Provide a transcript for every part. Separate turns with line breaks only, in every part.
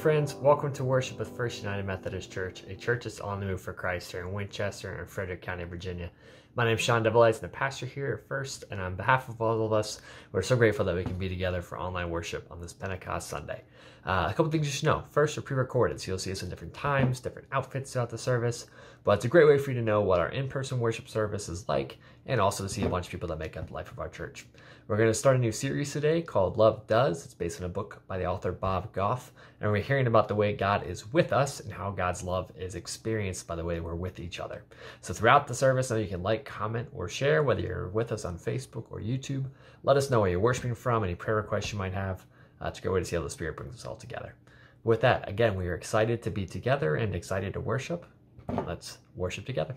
Friends, welcome to worship with First United Methodist Church, a church that's on the move for Christ here in Winchester and Frederick County, Virginia. My name is Sean Devilites, and the pastor here at First, and on behalf of all of us, we're so grateful that we can be together for online worship on this Pentecost Sunday. Uh, a couple things you should know. First, we're pre-recorded, so you'll see us in different times, different outfits throughout the service, but it's a great way for you to know what our in-person worship service is like, and also to see a bunch of people that make up the life of our church. We're going to start a new series today called Love Does. It's based on a book by the author Bob Goff, and we're hearing about the way God is with us and how God's love is experienced by the way we're with each other. So throughout the service, now you can like, comment, or share whether you're with us on Facebook or YouTube. Let us know where you're worshiping from, any prayer requests you might have. Uh, it's a great way to see how the Spirit brings us all together. With that, again, we are excited to be together and excited to worship. Let's worship together.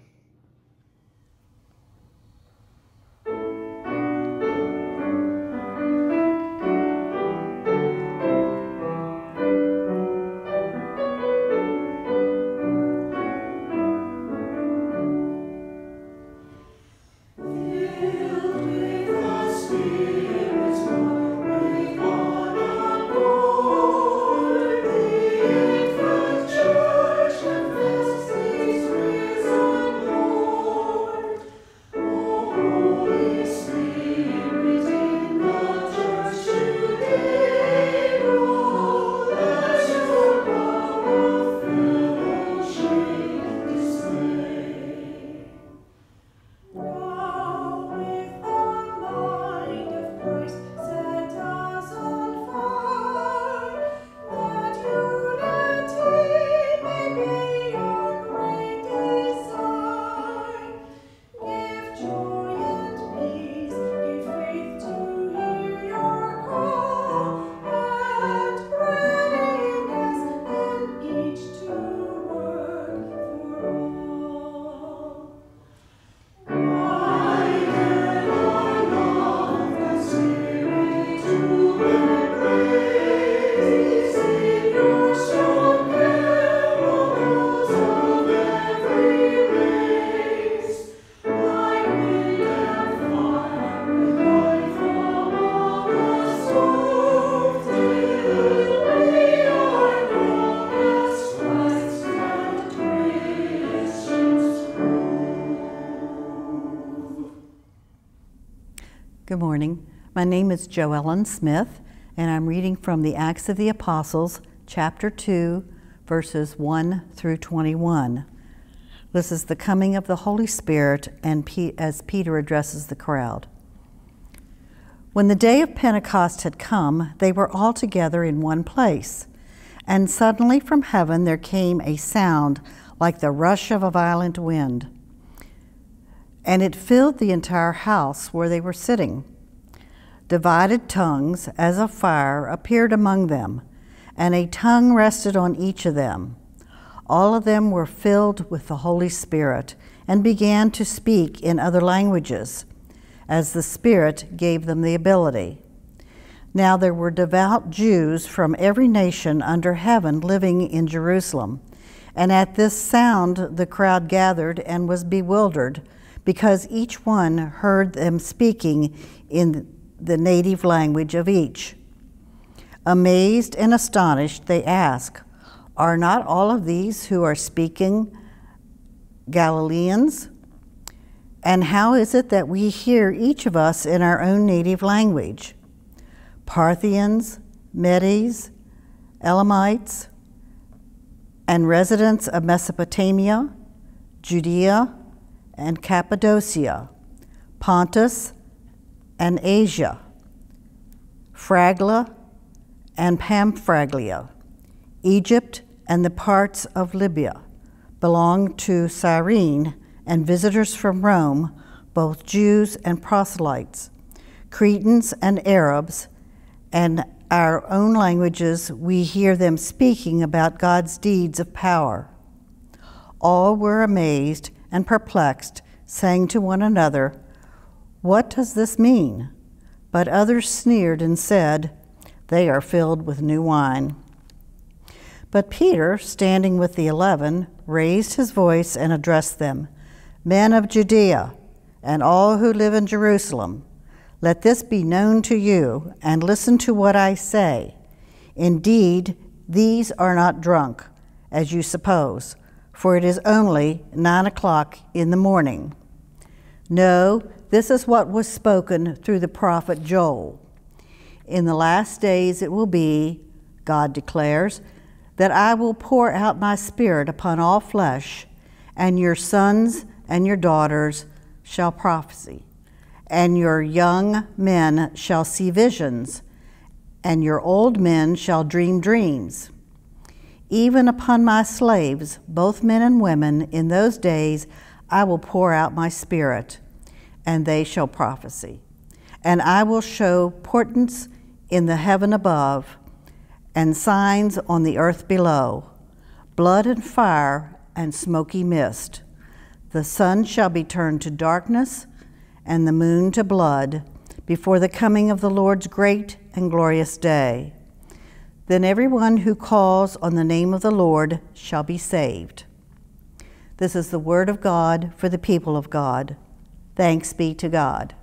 Good morning. My name is Joellen Smith, and I'm reading from the Acts of the Apostles, chapter 2, verses 1 through 21. This is the coming of the Holy Spirit, and as Peter addresses the crowd. When the day of Pentecost had come, they were all together in one place. And suddenly from heaven there came a sound like the rush of a violent wind and it filled the entire house where they were sitting. Divided tongues, as of fire, appeared among them, and a tongue rested on each of them. All of them were filled with the Holy Spirit and began to speak in other languages, as the Spirit gave them the ability. Now there were devout Jews from every nation under heaven living in Jerusalem. And at this sound the crowd gathered and was bewildered because each one heard them speaking in the native language of each. Amazed and astonished, they ask, Are not all of these who are speaking Galileans? And how is it that we hear each of us in our own native language? Parthians, Medes, Elamites, and residents of Mesopotamia, Judea, and Cappadocia, Pontus and Asia, Phrygia and Pamphylia, Egypt and the parts of Libya belong to Cyrene and visitors from Rome, both Jews and proselytes, Cretans and Arabs, and our own languages, we hear them speaking about God's deeds of power. All were amazed and perplexed, saying to one another, What does this mean? But others sneered and said, They are filled with new wine. But Peter, standing with the eleven, raised his voice and addressed them Men of Judea, and all who live in Jerusalem, let this be known to you, and listen to what I say. Indeed, these are not drunk, as you suppose, for it is only nine o'clock in the morning. No, this is what was spoken through the prophet Joel. In the last days it will be, God declares, that I will pour out my spirit upon all flesh, and your sons and your daughters shall prophesy, and your young men shall see visions, and your old men shall dream dreams. Even upon my slaves, both men and women, in those days I will pour out my spirit, and they shall prophesy. And I will show portents in the heaven above and signs on the earth below blood and fire and smoky mist. The sun shall be turned to darkness and the moon to blood before the coming of the Lord's great and glorious day. Then everyone who calls on the name of the Lord shall be saved. This is the word of God for the people of God. Thanks be to God.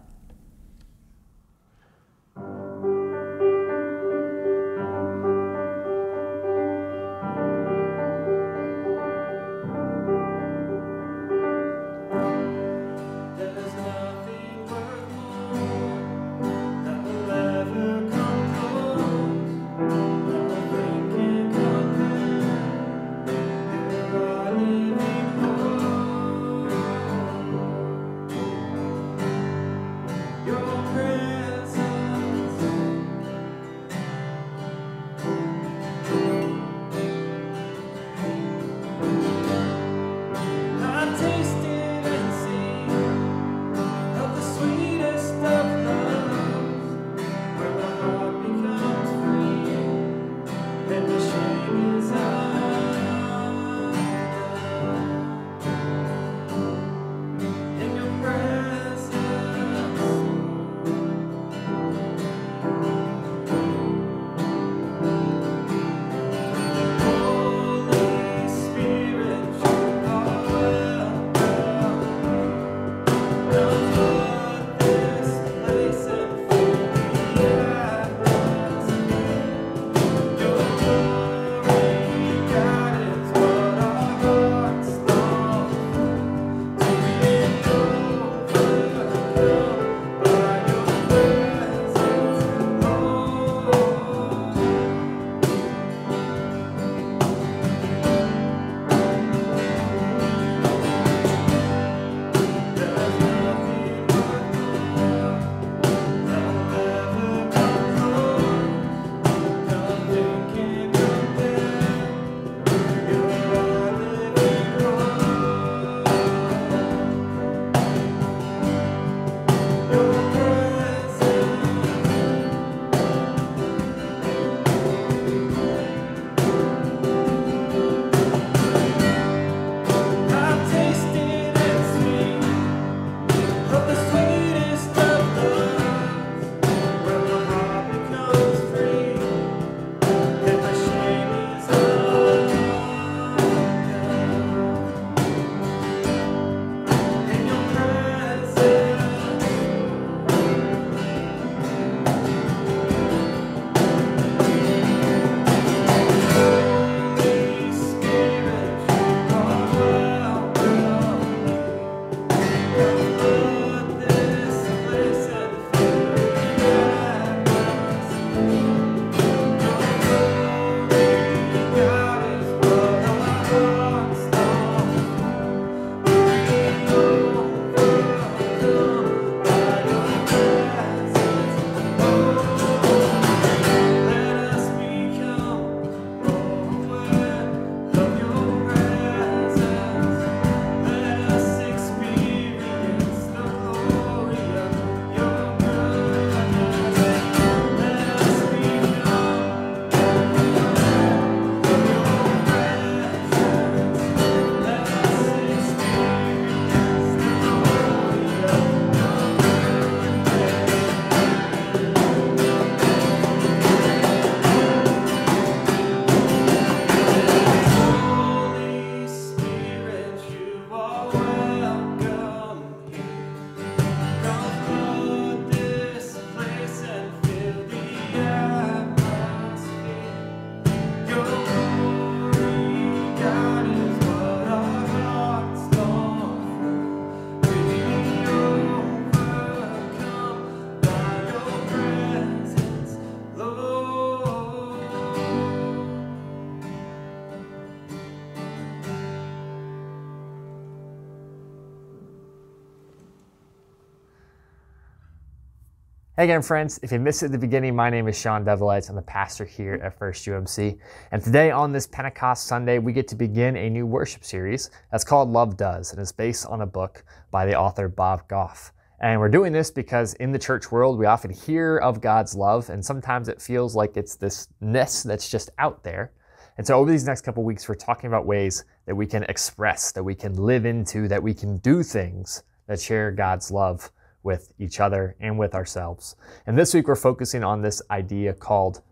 Hey again, friends. If you missed it at the beginning, my name is Sean Devilites. I'm the pastor here at First UMC. And today, on this Pentecost Sunday, we get to begin a new worship series that's called Love Does, and it's based on a book by the author Bob Goff. And we're doing this because in the church world, we often hear of God's love, and sometimes it feels like it's this ness that's just out there. And so, over these next couple weeks, we're talking about ways that we can express, that we can live into, that we can do things that share God's love with each other and with ourselves. And this week we're focusing on this idea called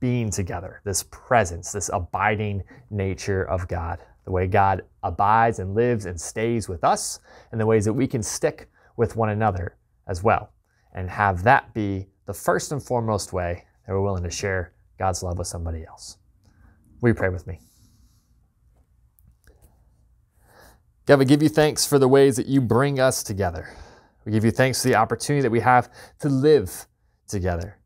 being together, this presence, this abiding nature of God, the way God abides and lives and stays with us, and the ways that we can stick with one another as well, and have that be the first and foremost way that we're willing to share God's love with somebody else. You pray with me? God, we give you thanks for the ways that you bring us together. We give you thanks for the opportunity that we have to live together.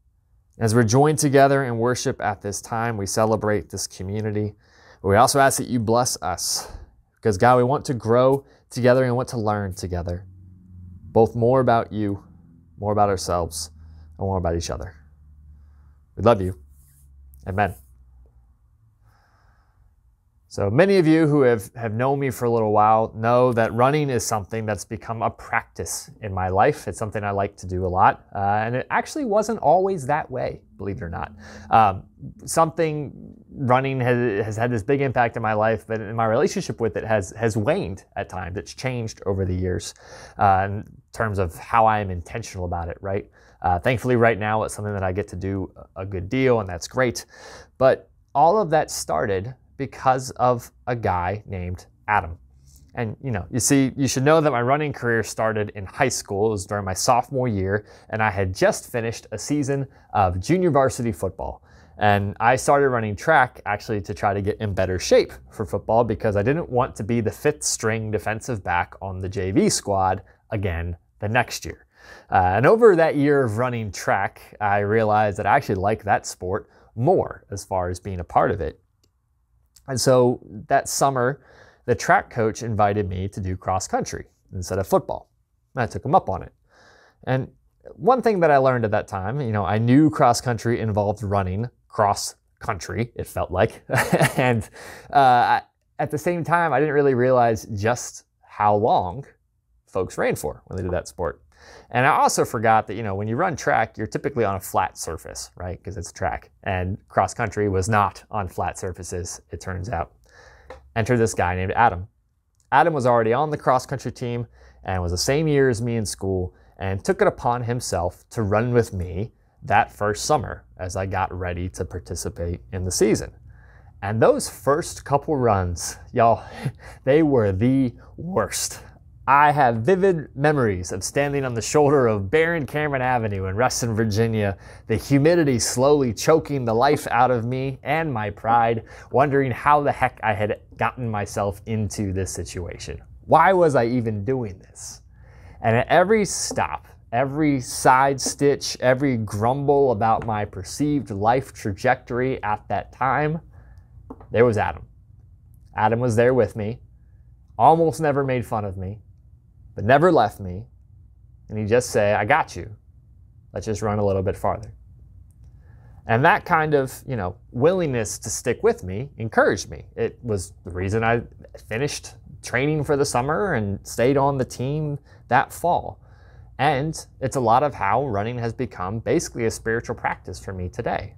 As we're joined together in worship at this time, we celebrate this community. We also ask that you bless us because, God, we want to grow together and want to learn together, both more about you, more about ourselves, and more about each other. We love you. Amen. So many of you who have, have known me for a little while know that running is something that's become a practice in my life. It's something I like to do a lot. Uh, and it actually wasn't always that way, believe it or not. Um, something running has, has had this big impact in my life, but in my relationship with it has, has waned at times. It's changed over the years uh, in terms of how I am intentional about it, right? Uh, thankfully, right now, it's something that I get to do a good deal, and that's great. But all of that started because of a guy named Adam. And you know, you see, you should know that my running career started in high school. It was during my sophomore year, and I had just finished a season of junior varsity football. And I started running track actually to try to get in better shape for football because I didn't want to be the fifth string defensive back on the JV squad again the next year. Uh, and over that year of running track, I realized that I actually like that sport more as far as being a part of it. And so that summer, the track coach invited me to do cross country instead of football. And I took him up on it. And one thing that I learned at that time, you know, I knew cross country involved running cross country, it felt like. and uh, at the same time, I didn't really realize just how long folks ran for when they did that sport. And I also forgot that, you know, when you run track, you're typically on a flat surface, right? Because it's track. And cross country was not on flat surfaces, it turns out. Enter this guy named Adam. Adam was already on the cross country team and was the same year as me in school and took it upon himself to run with me that first summer as I got ready to participate in the season. And those first couple runs, y'all, they were the worst. I have vivid memories of standing on the shoulder of Baron Cameron Avenue in Reston, Virginia, the humidity slowly choking the life out of me and my pride, wondering how the heck I had gotten myself into this situation. Why was I even doing this? And at every stop, every side stitch, every grumble about my perceived life trajectory at that time, there was Adam. Adam was there with me, almost never made fun of me but never left me. And he'd just say, I got you. Let's just run a little bit farther. And that kind of, you know, willingness to stick with me encouraged me. It was the reason I finished training for the summer and stayed on the team that fall. And it's a lot of how running has become basically a spiritual practice for me today.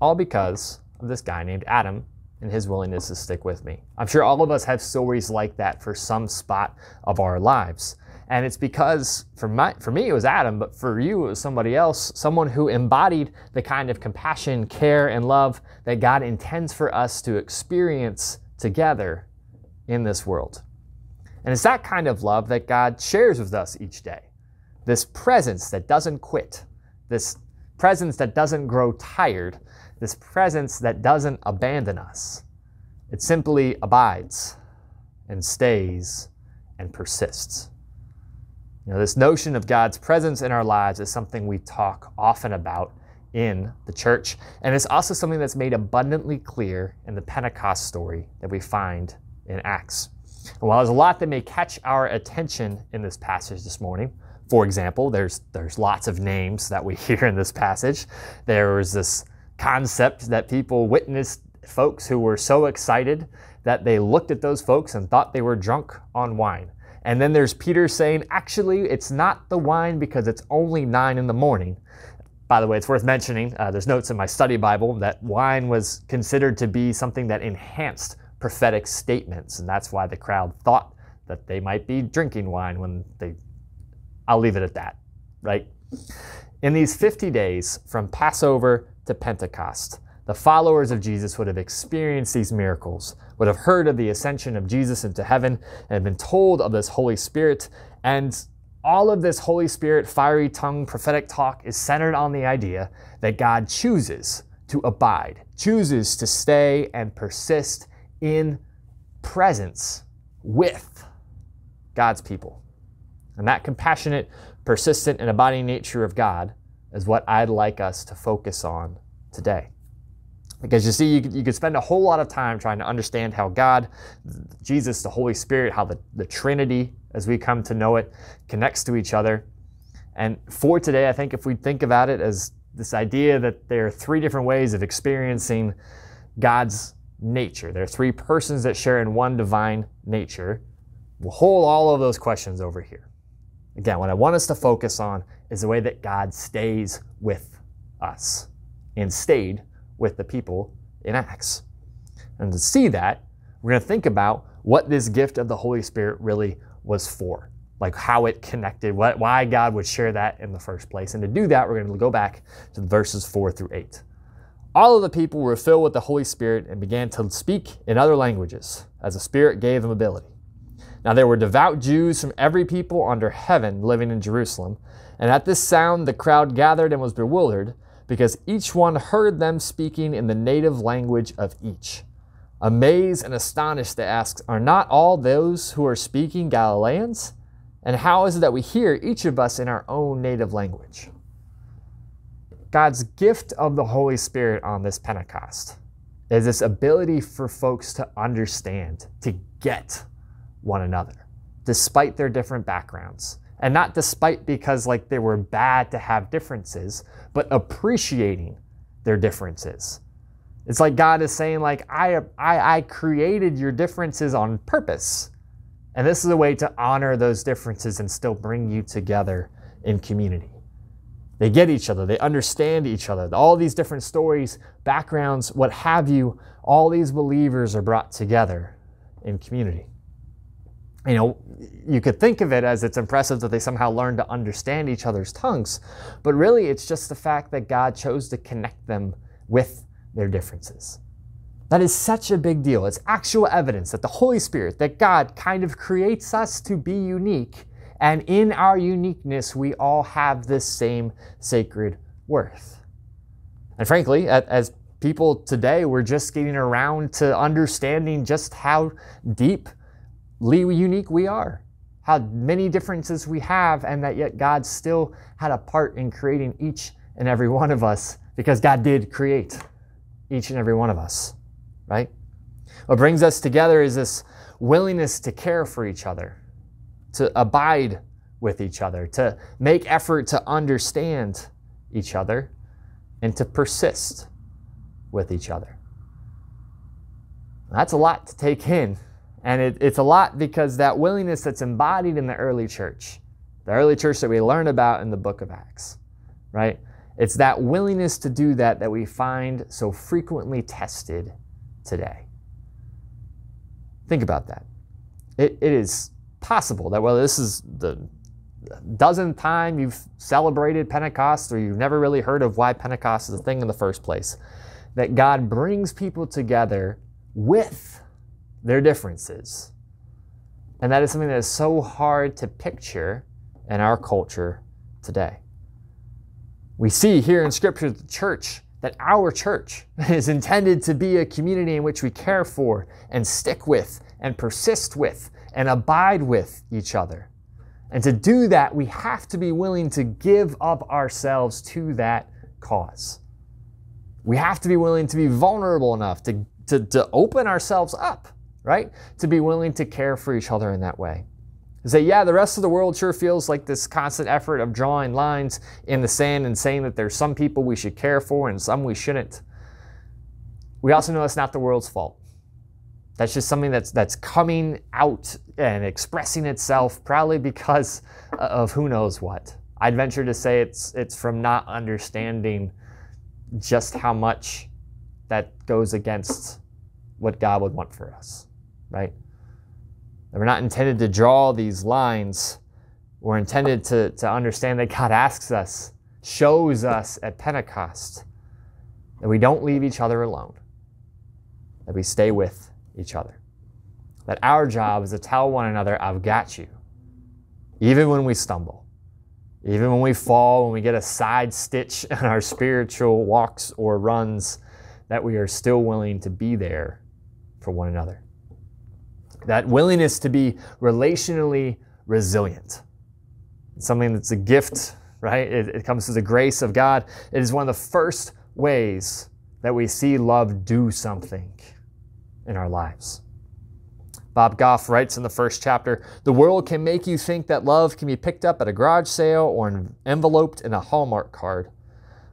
All because of this guy named Adam and his willingness to stick with me. I'm sure all of us have stories like that for some spot of our lives. And it's because for my for me it was Adam, but for you it was somebody else, someone who embodied the kind of compassion, care, and love that God intends for us to experience together in this world. And it's that kind of love that God shares with us each day. This presence that doesn't quit, this presence that doesn't grow tired, this presence that doesn't abandon us. It simply abides and stays and persists. You know, this notion of God's presence in our lives is something we talk often about in the church, and it's also something that's made abundantly clear in the Pentecost story that we find in Acts. And while there's a lot that may catch our attention in this passage this morning, For example, there's there's lots of names that we hear in this passage. There was this concept that people witnessed folks who were so excited that they looked at those folks and thought they were drunk on wine. And then there's Peter saying, actually, it's not the wine because it's only nine in the morning. By the way, it's worth mentioning, uh, there's notes in my study Bible that wine was considered to be something that enhanced prophetic statements. And that's why the crowd thought that they might be drinking wine when they. I'll leave it at that, right? In these 50 days from Passover to Pentecost, the followers of Jesus would have experienced these miracles, would have heard of the ascension of Jesus into heaven, and been told of this Holy Spirit. And all of this Holy Spirit, fiery tongue, prophetic talk is centered on the idea that God chooses to abide, chooses to stay and persist in presence with God's people. And that compassionate, persistent, and abiding nature of God is what I'd like us to focus on today. Because you see, you could, you could spend a whole lot of time trying to understand how God, Jesus, the Holy Spirit, how the, the Trinity, as we come to know it, connects to each other. And for today, I think if we think about it as this idea that there are three different ways of experiencing God's nature, there are three persons that share in one divine nature, we'll hold all of those questions over here. Again, what I want us to focus on is the way that God stays with us and stayed with the people in Acts. And to see that, we're going to think about what this gift of the Holy Spirit really was for, like how it connected, what, why God would share that in the first place. And to do that, we're going to go back to verses 4 through 8. All of the people were filled with the Holy Spirit and began to speak in other languages, as the Spirit gave them ability. Now there were devout Jews from every people under heaven living in Jerusalem, and at this sound the crowd gathered and was bewildered because each one heard them speaking in the native language of each. Amazed and astonished, they asked, Are not all those who are speaking Galileans? And how is it that we hear each of us in our own native language? God's gift of the Holy Spirit on this Pentecost is this ability for folks to understand, to get one another, despite their different backgrounds. And not despite because like they were bad to have differences, but appreciating their differences. It's like God is saying, like, I, I, I created your differences on purpose. And this is a way to honor those differences and still bring you together in community. They get each other, they understand each other. All these different stories, backgrounds, what have you, all these believers are brought together in community you know, you could think of it as it's impressive that they somehow learned to understand each other's tongues, but really it's just the fact that God chose to connect them with their differences. That is such a big deal. It's actual evidence that the Holy Spirit, that God kind of creates us to be unique, and in our uniqueness, we all have this same sacred worth. And frankly, as people today, we're just getting around to understanding just how deep unique we are, how many differences we have, and that yet God still had a part in creating each and every one of us because God did create each and every one of us, right? What brings us together is this willingness to care for each other, to abide with each other, to make effort to understand each other, and to persist with each other. That's a lot to take in and it, it's a lot because that willingness that's embodied in the early church, the early church that we learn about in the book of Acts, right? It's that willingness to do that that we find so frequently tested today. Think about that. It, it is possible that, well, this is the dozenth time you've celebrated Pentecost or you've never really heard of why Pentecost is a thing in the first place, that God brings people together with their differences. And that is something that is so hard to picture in our culture today. We see here in Scripture the church that our church is intended to be a community in which we care for and stick with and persist with and abide with each other. And to do that, we have to be willing to give up ourselves to that cause. We have to be willing to be vulnerable enough to, to, to open ourselves up right? To be willing to care for each other in that way. Say, yeah, the rest of the world sure feels like this constant effort of drawing lines in the sand and saying that there's some people we should care for and some we shouldn't. We also know it's not the world's fault. That's just something that's that's coming out and expressing itself probably because of who knows what. I'd venture to say it's it's from not understanding just how much that goes against what God would want for us, right? We're not intended to draw these lines. We're intended to, to understand that God asks us, shows us at Pentecost that we don't leave each other alone, that we stay with each other. That our job is to tell one another, I've got you, even when we stumble, even when we fall, when we get a side stitch in our spiritual walks or runs, that we are still willing to be there for one another. That willingness to be relationally resilient. It's something that's a gift, right? It, it comes through the grace of God. It is one of the first ways that we see love do something in our lives. Bob Goff writes in the first chapter The world can make you think that love can be picked up at a garage sale or enveloped in a Hallmark card.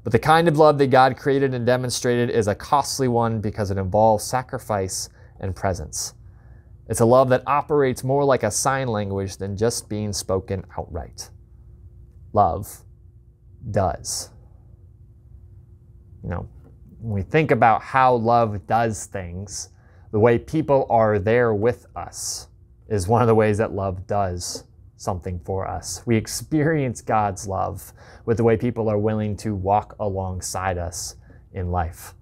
But the kind of love that God created and demonstrated is a costly one because it involves sacrifice and presence. It's a love that operates more like a sign language than just being spoken outright. Love does. You know, when we think about how love does things, the way people are there with us is one of the ways that love does something for us. We experience God's love with the way people are willing to walk alongside us in life.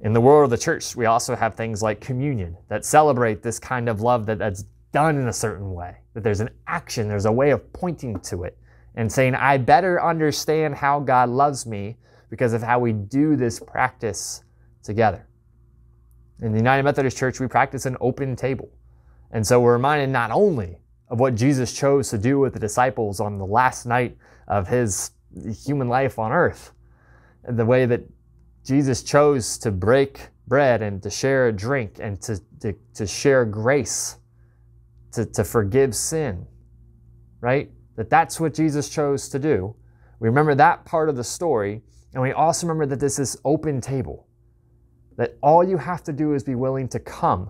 In the world of the church, we also have things like communion that celebrate this kind of love that, that's done in a certain way, that there's an action, there's a way of pointing to it and saying, I better understand how God loves me because of how we do this practice together. In the United Methodist Church, we practice an open table. And so we're reminded not only of what Jesus chose to do with the disciples on the last night of his human life on earth, the way that Jesus chose to break bread and to share a drink and to, to, to share grace, to, to forgive sin, right? That that's what Jesus chose to do. We remember that part of the story, and we also remember that this is open table that all you have to do is be willing to come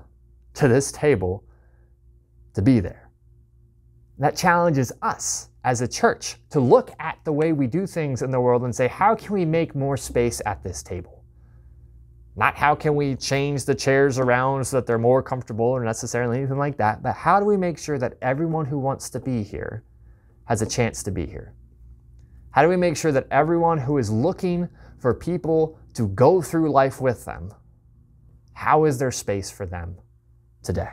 to this table to be there. That challenges us as a church to look at the way we do things in the world and say, how can we make more space at this table? Not how can we change the chairs around so that they're more comfortable or necessarily anything like that, but how do we make sure that everyone who wants to be here has a chance to be here? How do we make sure that everyone who is looking for people to go through life with them, how is there space for them today?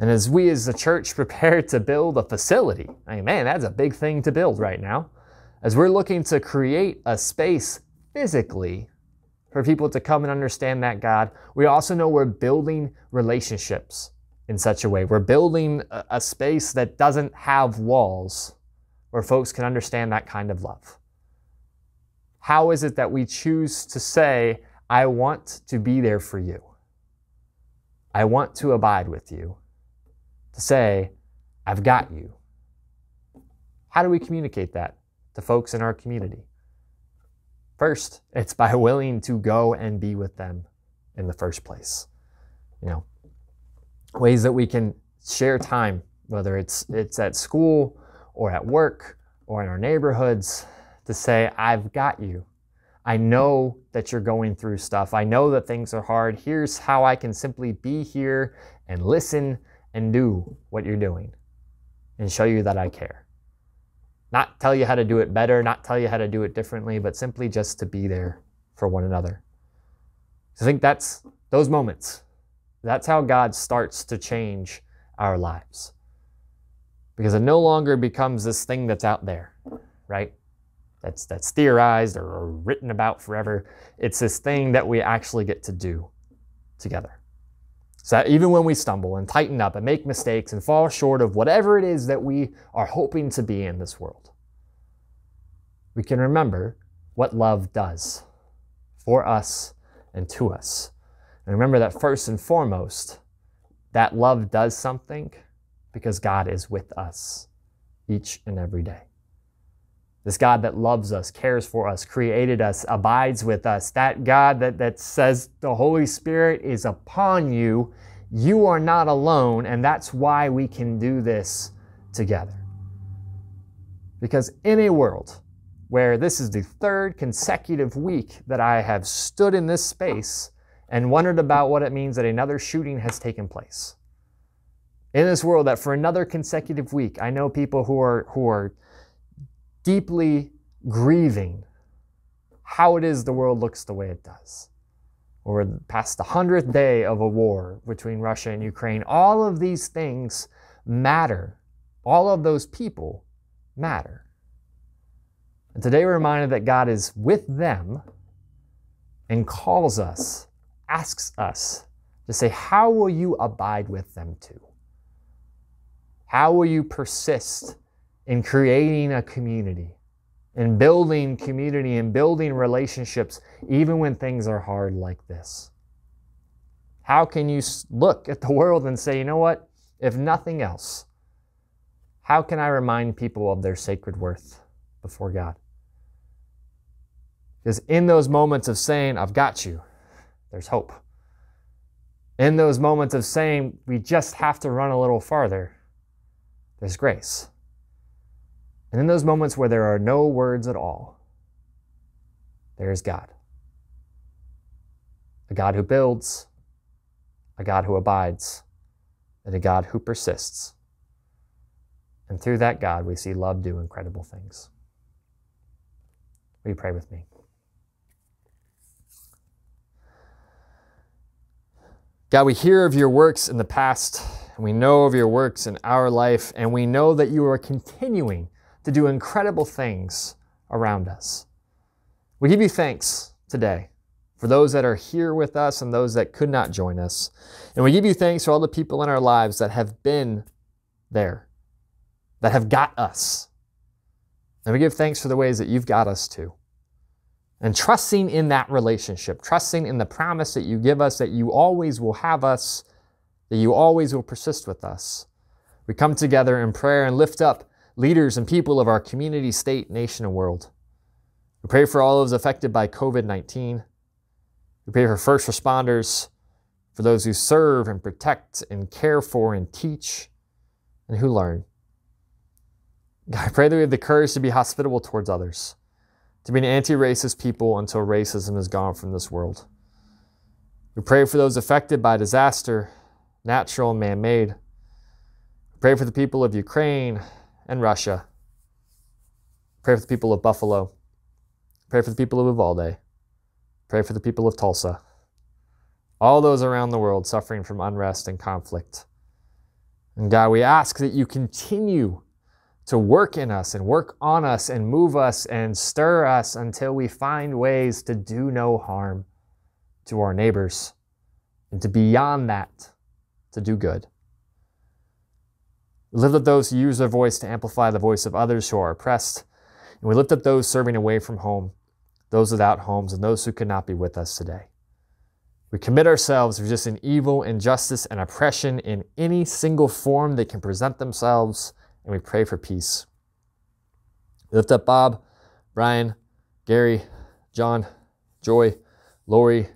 And as we as a church prepare to build a facility, I mean, man, that's a big thing to build right now. As we're looking to create a space physically for people to come and understand that God, we also know we're building relationships in such a way. We're building a, space that doesn't have walls where folks can understand that kind of love. How is it that we choose to say, I want to be there for you? I want to abide with you. To say, I've got you. How do we communicate that to folks in our community? First, it's by willing to go and be with them in the first place. You know, ways that we can share time, whether it's it's at school or at work or in our neighborhoods, to say, I've got you. I know that you're going through stuff. I know that things are hard. Here's how I can simply be here and listen and do what you're doing and show you that I care. Not tell you how to do it better, not tell you how to do it differently, but simply just to be there for one another. I think that's those moments. That's how God starts to change our lives. Because it no longer becomes this thing that's out there, right? that's that's theorized or, written about forever. It's this thing that we actually get to do together. So that even when we stumble and tighten up and make mistakes and fall short of whatever it is that we are hoping to be in this world, we can remember what love does for us and to us. And remember that first and foremost, that love does something because God is with us each and every day. This God that loves us, cares for us, created us, abides with us, that God that, that says the Holy Spirit is upon you, you are not alone, and that's why we can do this together. Because in a world where this is the third consecutive week that I have stood in this space and wondered about what it means that another shooting has taken place. In this world that for another consecutive week, I know people who are who are deeply grieving how it is the world looks the way it does. Or past the hundredth day of a war between Russia and Ukraine. All of these things matter. All of those people matter. And today we're reminded that God is with them and calls us, asks us to say, How will you abide with them too? How will you persist in creating a community, in building community, and building relationships, even when things are hard like this? How can you look at the world and say, you know what? If nothing else, how can I remind people of their sacred worth before God? Because in those moments of saying, I've got you, there's hope. In those moments of saying, we just have to run a little farther, there's grace. And in those moments where there are no words at all, there is God. A God who builds, a God who abides, and a God who persists. And through that God, we see love do incredible things. Will you pray with me? God, we hear of your works in the past, and we know of your works in our life, and we know that you are continuing to do incredible things around us. We give you thanks today for those that are here with us and those that could not join us. And we give you thanks for all the people in our lives that have been there, that have got us. And we give thanks for the ways that you've got us too and trusting in that relationship, trusting in the promise that you give us that you always will have us, that you always will persist with us. We come together in prayer and lift up leaders and people of our community, state, nation, and world. We pray for all those affected by COVID 19. We pray for first responders, for those who serve and protect and care for and teach and who learn. God, I pray that we have the courage to be hospitable towards others to be an anti racist people until racism is gone from this world. We pray for those affected by disaster, natural and man made. We pray for the people of Ukraine and Russia. Pray for the people of Buffalo. Pray for the people of Uvalde. Pray for the people of Tulsa. All those around the world suffering from unrest and conflict. And God, we ask that you continue to work in us and work on us and move us and stir us until we find ways to do no harm to our neighbors and to beyond that, to do good. We lift up those who use their voice to amplify the voice of others who are oppressed. And we lift up those serving away from home, those without homes, and those who could not be with us today. We commit ourselves to resisting evil, injustice, and oppression in any single form they can present themselves and we pray for peace. We lift up Bob, Brian, Gary, John, Joy, Lori,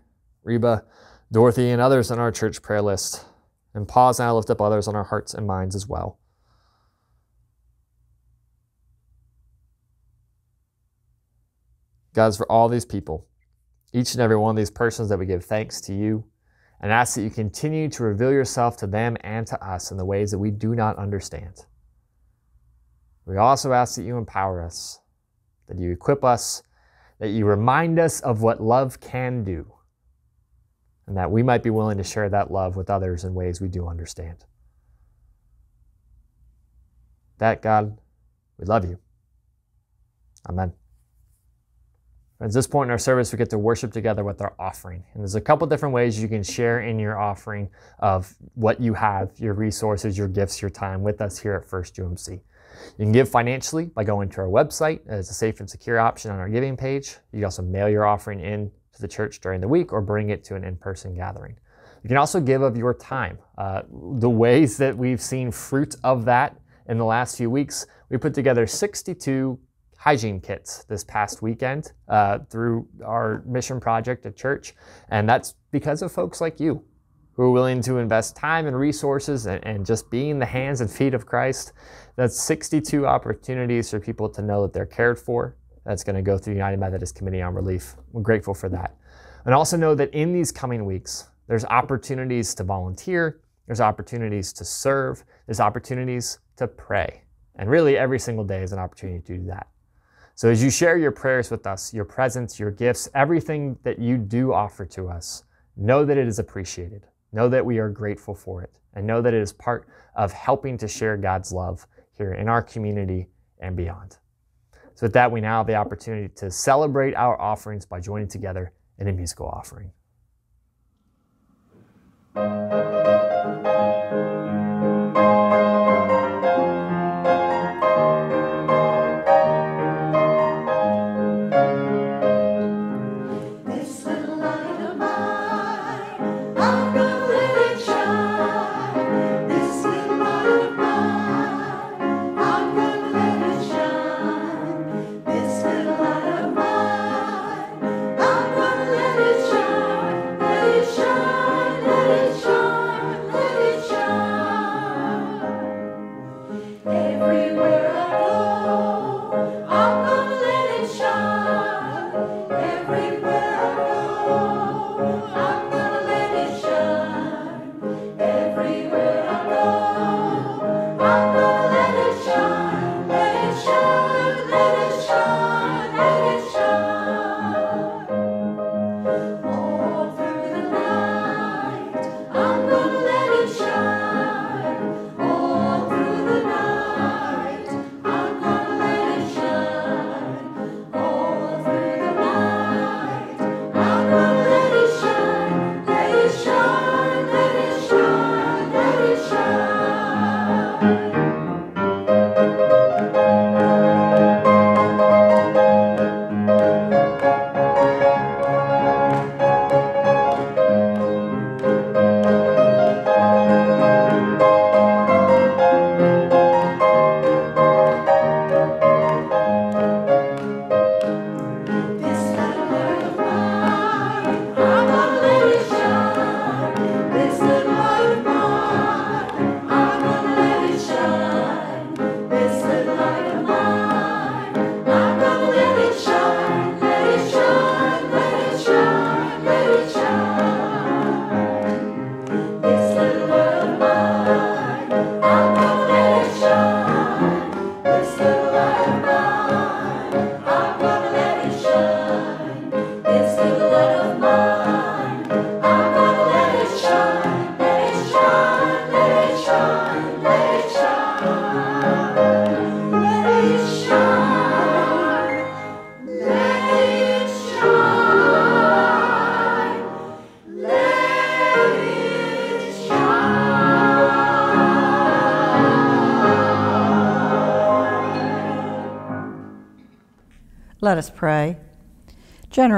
Reba, Dorothy, and others on our church prayer list. And pause now, lift up others on our hearts and minds as well. God's for all these people, each and every one of these persons that we give thanks to you and ask that you continue to reveal yourself to them and to us in the ways that we do not understand. We also ask that you empower us, that you equip us, that you remind us of what love can do, and that we might be willing to share that love with others in ways we do understand. That, God, we love you. Amen. At this point in our service, we get to worship together with our offering. And there's a couple different ways you can share in your offering of what you have, your resources, your gifts, your time with us here at First UMC. You can give financially by going to our website. It's a safe and secure option on our giving page. You can also mail your offering in to the church during the week or bring it to an in person gathering. You can also give of your time. Uh, the ways that we've seen fruit of that in the last few weeks, we put together 62 hygiene kits this past weekend uh, through our mission project at church. And that's because of folks like you who are willing to invest time and resources and, and just being the hands and feet of Christ. That's 62 opportunities for people to know that they're cared for. That's going to go through United Methodist Committee on Relief. We're grateful for that. And also know that in these coming weeks, there's opportunities to volunteer, there's opportunities to serve, there's opportunities to pray. And really, every single day is an opportunity to do that. So, as you share your prayers with us, your presence, your gifts, everything that you do offer to us, know that it is appreciated. Know that we are grateful for it and know that it is part of helping to share God's love here in our community and beyond. So, with that, we now have the opportunity to celebrate our offerings by joining together in a musical offering.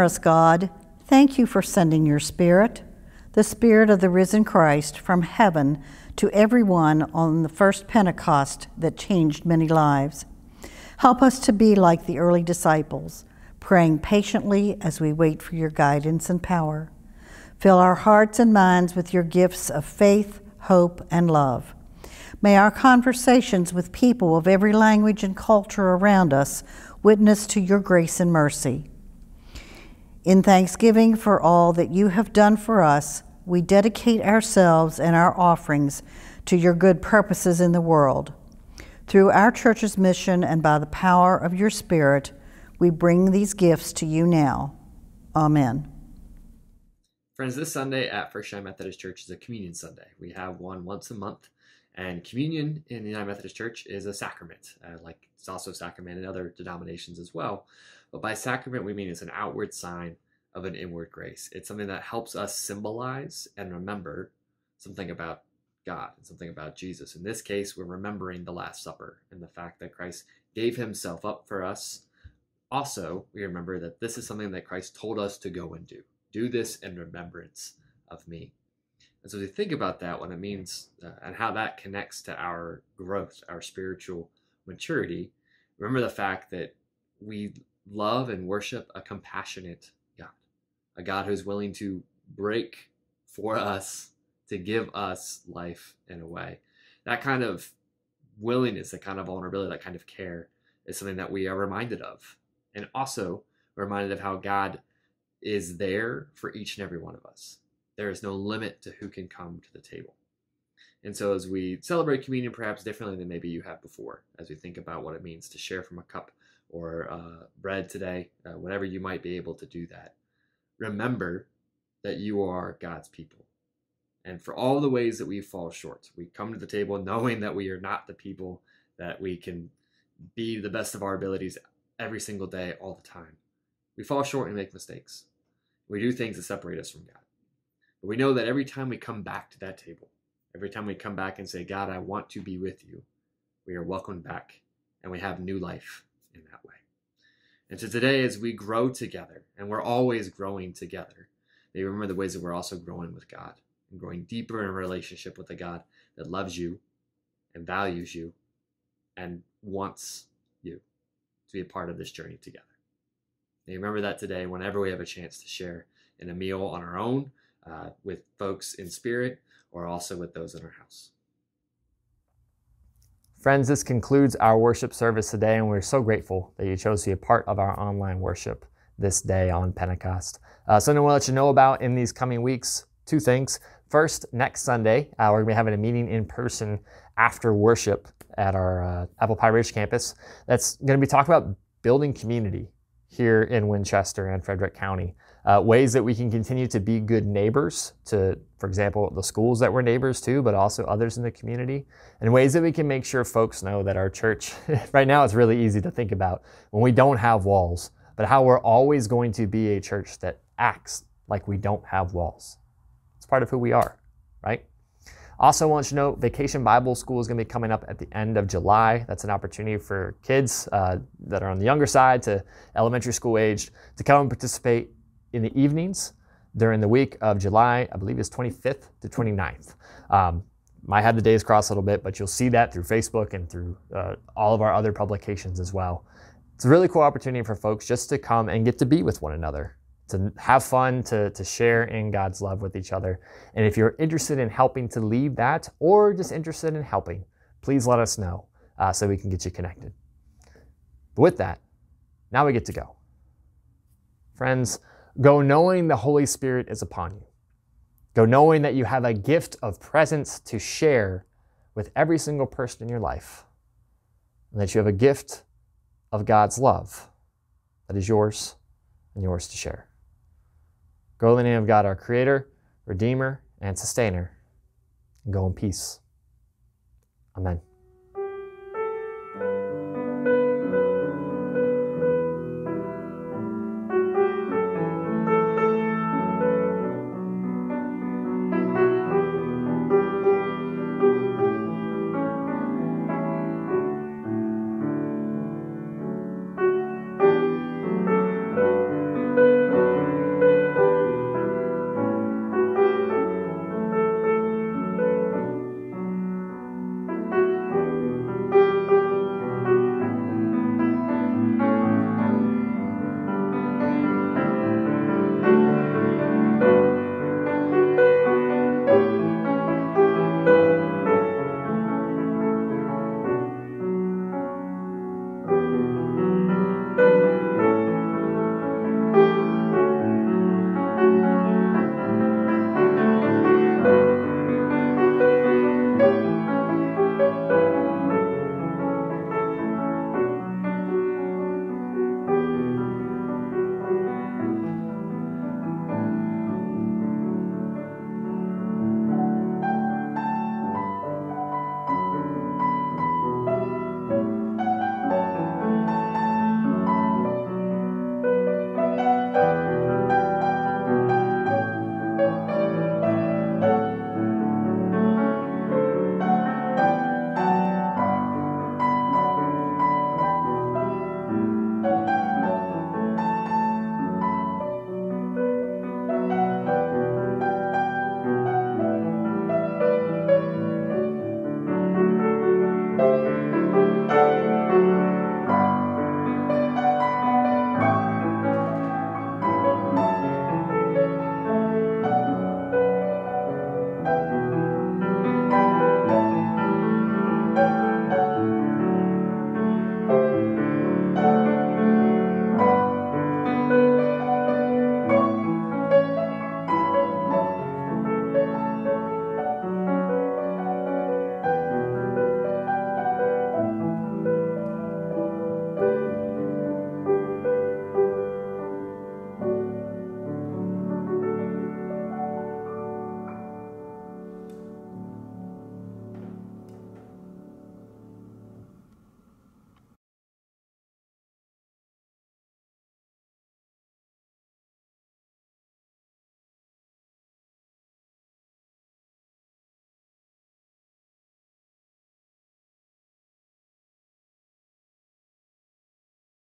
Generous God, thank you for sending your Spirit, the Spirit of the risen Christ, from heaven to everyone on the first Pentecost that changed many lives. Help us to be like the early disciples, praying patiently as we wait for your guidance and power. Fill our hearts and minds with your gifts of faith, hope, and love. May our conversations with people of every language and culture around us witness to your grace and mercy. In thanksgiving for all that you have done for us, we dedicate ourselves and our offerings to your good purposes in the world. Through our church's mission and by the power of your Spirit, we bring these gifts to you now. Amen.
Friends, this Sunday at First United Methodist Church is a communion Sunday. We have one once a month and communion in the United Methodist Church is a sacrament, uh, like it's also a sacrament in other denominations as well. But by sacrament, we mean it's an outward sign of an inward grace. It's something that helps us symbolize and remember something about God and something about Jesus. In this case, we're remembering the Last Supper and the fact that Christ gave himself up for us. Also, we remember that this is something that Christ told us to go and do. Do this in remembrance of me. And so, if you think about that, what it means uh, and how that connects to our growth, our spiritual maturity, remember the fact that we love and worship a compassionate God, a God who's willing to break for us, to give us life in a way. That kind of willingness, that kind of vulnerability, that kind of care is something that we are reminded of. And also reminded of how God is there for each and every one of us. There is no limit to who can come to the table. And so, as we celebrate communion perhaps differently than maybe you have before, as we think about what it means to share from a cup or uh, bread today, uh, whenever you might be able to do that, remember that you are God's people. And for all the ways that we fall short, we come to the table knowing that we are not the people that we can be the best of our abilities every single day, all the time. We fall short and make mistakes. We do things that separate us from God. But we know that every time we come back to that table, every time we come back and say, God, I want to be with you, we are welcomed back and we have new life in that way. And so today, as we grow together, and we're always growing together, may remember the ways that we're also growing with God and growing deeper in a relationship with a God that loves you and values you and wants you to be a part of this journey together. May remember that today whenever we have a chance to share in a meal on our own uh, with folks in spirit or also with those in our house. Friends, this concludes our worship service today, and we're so grateful that you chose to be a part of our online worship this day on Pentecost. Uh, something I want to let you know about in these coming weeks two things. First, next Sunday, uh, we're going to be having a meeting in person after worship at our uh, Apple Pie Ridge campus. That's going to be talking about building community here in Winchester and Frederick County. Uh, ways that we can continue to be good neighbors to, for example, the schools that we're neighbors to, but also others in the community, and ways that we can make sure folks know that our church, right now, it's really easy to think about when we don't have walls, but how we're always going to be a church that acts like we don't have walls. It's part of who we are, right? Also, want you to know Vacation Bible School is going to be coming up at the end of July. That's an opportunity for kids uh, that are on the younger side to elementary school aged to come and participate in the evenings during the week of July, I believe it's 25th to 29th. Um, might have the days crossed a little bit, but you'll see that through Facebook and through uh, all of our other publications as well. It's a really cool opportunity for folks just to come and get to be with one another to have fun, to, to share in God's love with each other. And if you're interested in helping to lead that or just interested in helping, please let us know uh, so we can get you connected. But with that, now we get to go. Friends, go knowing the Holy Spirit is upon you. Go knowing that you have a gift of presence to share with every single person in your life, and that you have a gift of God's love that is yours and yours to share. Go in the name of God, our Creator, Redeemer, and Sustainer. And go in peace. Amen.